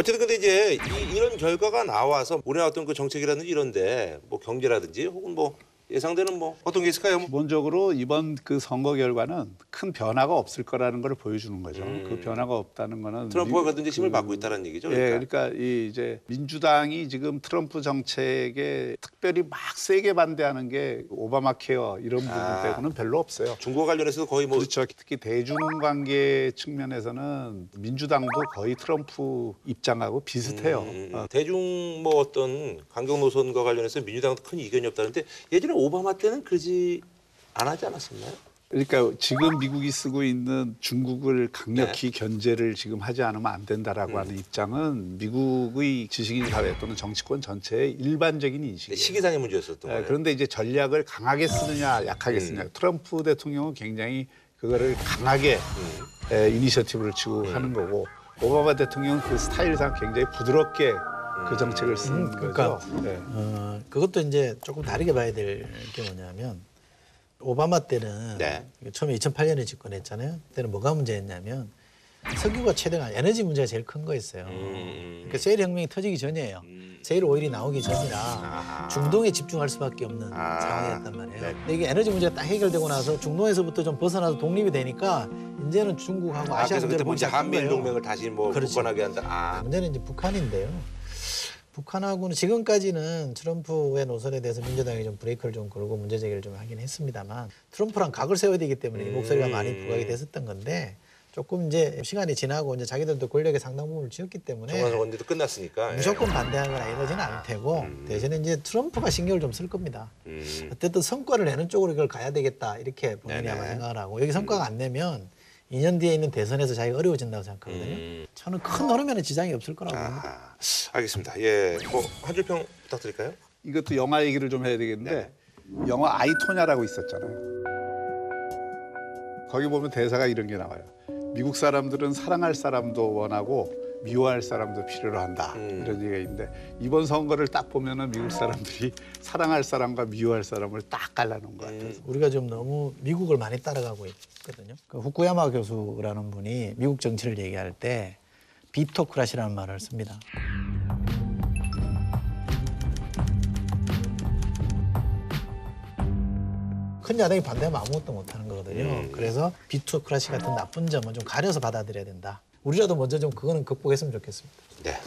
어쨌든 근데 이제 이, 이런 결과가 나와서 올해 어떤 그 정책이라든지 이런데 뭐 경제라든지 혹은 뭐 예상되는 뭐 어떤 게 있을까요? 뭐 기본적으로 이번 그 선거 결과는 큰 변화가 없을 거라는 걸 보여주는 거죠. 그 변화가 없다는 거는 음. 트럼프가 미- 그든지 힘을 받고 있다는 얘기죠. 예, 그러니까. 그러니까 이 이제 민주당이 지금 트럼프 정책에 특별히 막 세게 반대하는 게 오바마 케어 이런 부분 아. 빼고는 별로 없어요. 중국과 관련해서도 거의 뭐 그렇죠. 특히 대중 관계 측면에서는 민주당도 거의 트럼프 입장하고 비슷해요. 음, 어, 대중 뭐 어떤 강경 노선과 관련해서 민주당도 큰 이견이 없다는데 예전에 오바마 때는 그러지 안 하지 않았었나요? 그러니까 지금 미국이 쓰고 있는 중국을 강력히 네. 견제를 지금 하지 않으면 안 된다라고 음. 하는 입장은 미국의 지식인 사회 또는 정치권 전체의 일반적인 인식이에요. 시기상의 문제였었던 예, 거예요. 그런데 이제 전략을 강하게 쓰느냐 약하게 음. 쓰느냐 트럼프 대통령은 굉장히 그거를 강하게 음. 에, 이니셔티브를 치고 하는 거고 오바마 대통령은 그 스타일상 굉장히 부드럽게 그 정책을 쓰는 음, 그러니까 거죠. 예. 어, 그것도 이제 조금 다르게 봐야 될 게 뭐냐면 오바마 때는 네. 처음에 2008년에 집권했잖아요. 그때는 뭐가 문제였냐면 석유가 최대가 에너지 문제가 제일 큰 거였어요. 음. 그러니까 세일 혁명이 터지기 전이에요. 음. 세일 오일이 나오기 전이라 아하. 중동에 집중할 수밖에 없는 아. 상황이었단 말이에요. 네. 근데 이게 에너지 문제가 딱 해결되고 나서 중동에서부터 좀 벗어나서 독립이 되니까 이제는 중국하고 아, 그래서 문제를 그때 시작한 한미일. 동맹을 다시 뭐 그렇죠. 굳건하게 한다. 아, 문제는 이제 북한인데요. 북한하고는 지금까지는 트럼프의 노선에 대해서 민주당이 좀 브레이크를 좀 걸고 문제 제기를 좀 하긴 했습니다만 트럼프랑 각을 세워야 되기 때문에 이 목소리가 음. 많이 부각이 됐었던 건데 조금 이제 시간이 지나고 이제 자기들도 권력의 상당 부분을 쥐었기 때문에 중간선거도 끝났으니까. 예. 무조건 반대하거나 이러지는 않을 테고 음. 대신에 이제 트럼프가 신경을 좀 쓸 겁니다. 음. 어쨌든 성과를 내는 쪽으로 이걸 가야 되겠다 이렇게 본인이. 아마 생각을 하고 여기 성과가 안 내면 2년 뒤에 있는 대선에서 자기가 어려워진다고 생각하거든요. 음. 저는 큰 흐름에는 지장이 없을 거라고 봅니다. 아, 알겠습니다. 예, 뭐한 줄평 부탁드릴까요? 이것도 영화 얘기를 좀 해야 되겠는데 영화 아이토냐라고 있었잖아요. 거기 보면 대사가 이런 게 나와요. 미국 사람들은 사랑할 사람도 원하고 미워할 사람도 필요로 한다 음. 이런 얘기가 있는데 이번 선거를 딱 보면은 미국 사람들이 사랑할 사람과 미워할 사람을 딱 갈라놓은 것 같아요. 우리가 좀 너무 미국을 많이 따라가고 있거든요. 그 후쿠야마 교수라는 분이 미국 정치를 얘기할 때 비토크라시라는 말을 씁니다. 큰 야당이 반대하면 아무것도 못하는 거거든요. 음. 그래서 비토크라시 같은 나쁜 점은 좀 가려서 받아들여야 된다. 우리라도 먼저 좀 그거는 극복했으면 좋겠습니다. 네,